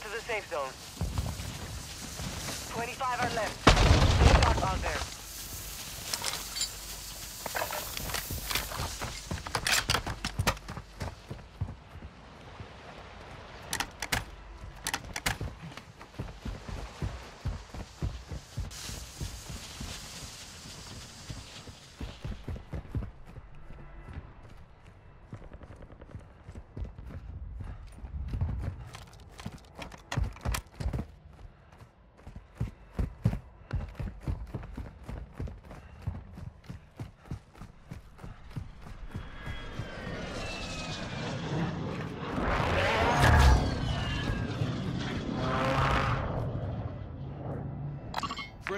to the safe zone. 25 are left. Stay out there.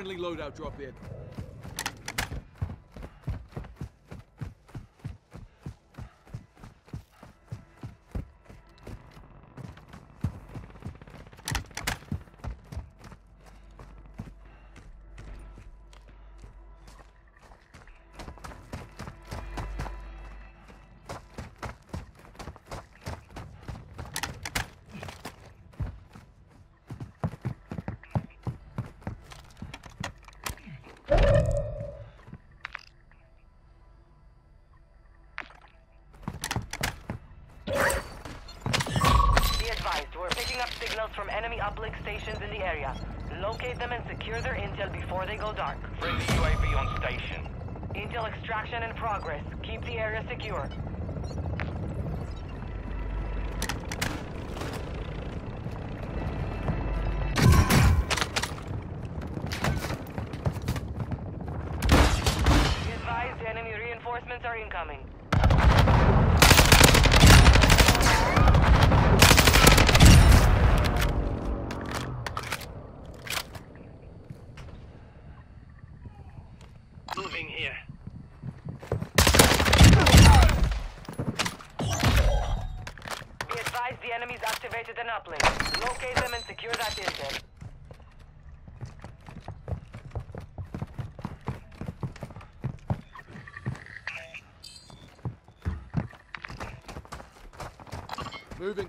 Friendly loadout drop in. Uplink stations in the area. Locate them and secure their intel before they go dark. Friendly UAV on station. Intel extraction in progress. Keep the area secure. Be advised, enemy reinforcements are incoming. Activated an uplink. Locate them and secure that intel. Moving.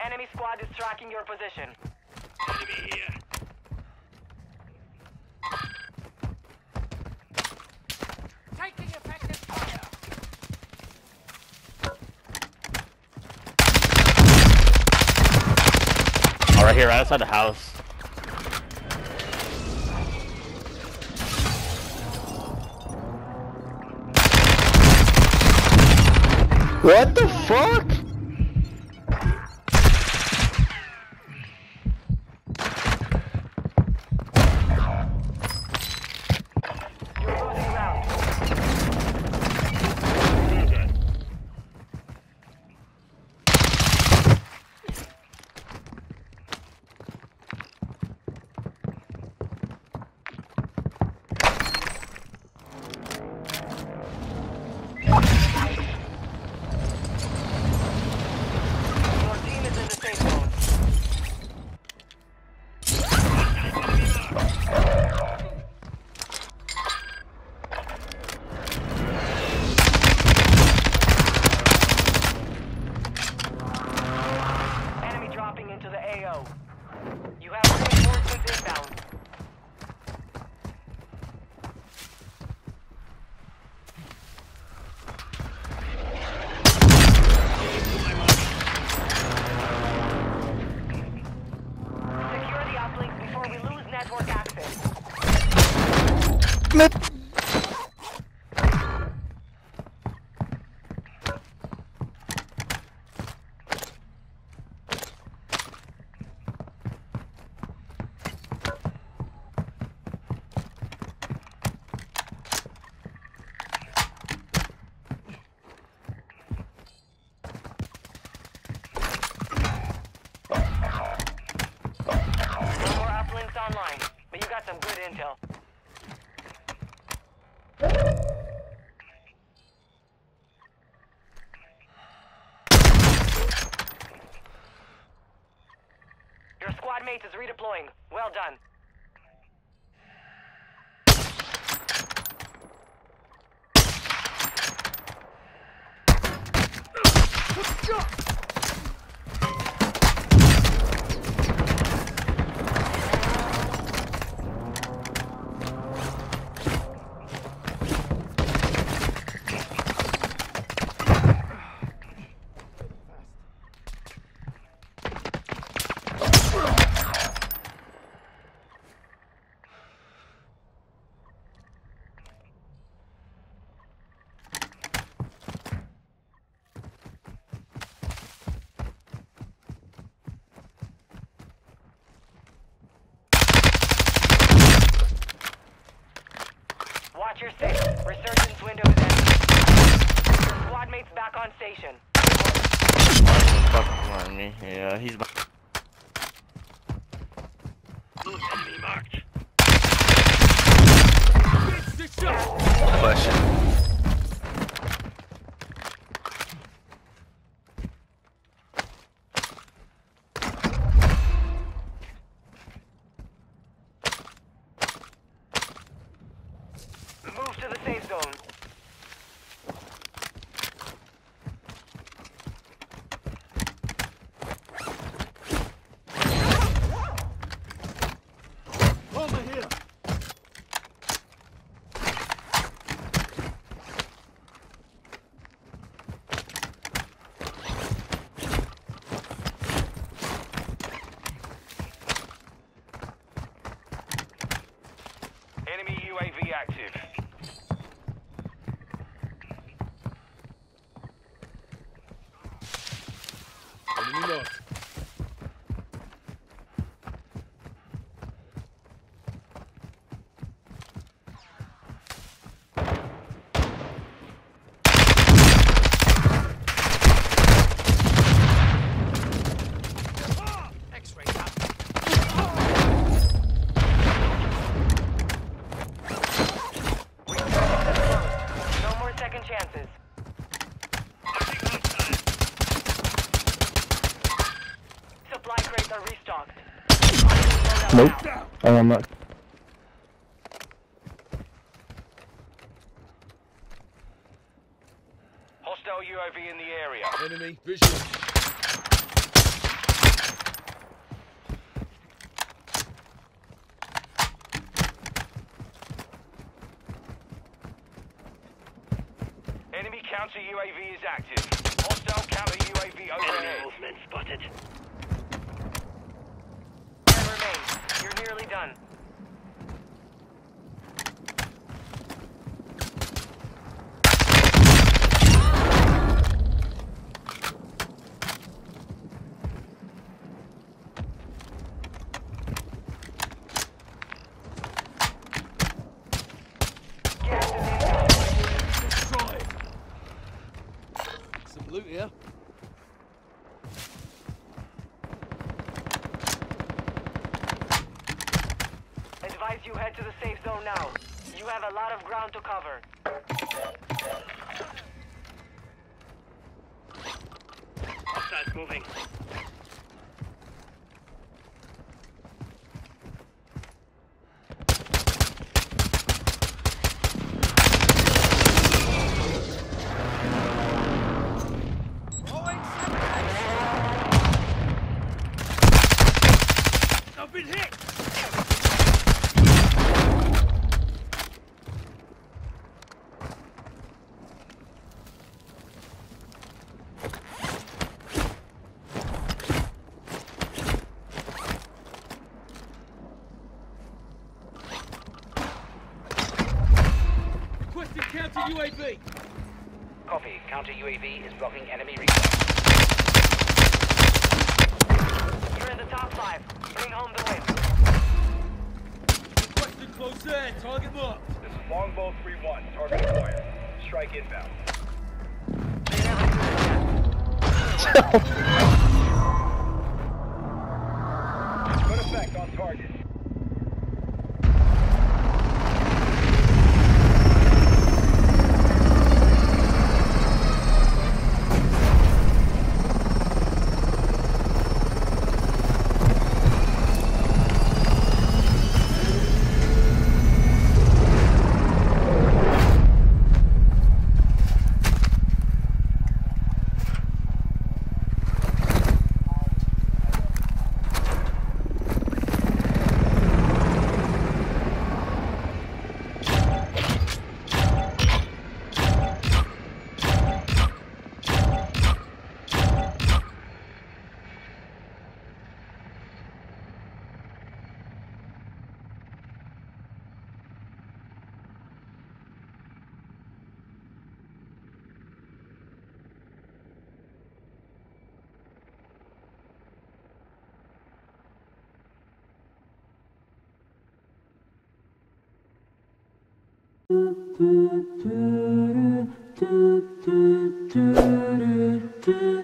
Enemy squad is tracking your position. Enemy here. Here, right outside the house. What the fuck? Squad mate is redeploying. Well done. Watch your six. Resurgence window is ending. Squad mates back on station. Fucking me. Yeah, he's. Enemy marked. Six shots! Question. Move to the safe zone. Over here! Enemy UAV active. Enemy marked. X-ray up. No more second chances. Supply crates are restocked. Nope. I am not. Hostile UAV in the area. Enemy visual. Enemy counter UAV is active. Hostile counter UAV overhead. movement spotted. Ten remain. You're nearly done. You head to the safe zone now. You have a lot of ground to cover. Hostiles moving. Requesting counter UAV! Copy. Counter UAV is blocking enemy recon. You're in the top five. Bring home the win. Requesting close air, target marked. This is Longbow 3-1. Target acquired. Strike inbound. They never do this yet. Good effect on target. Do do do do do do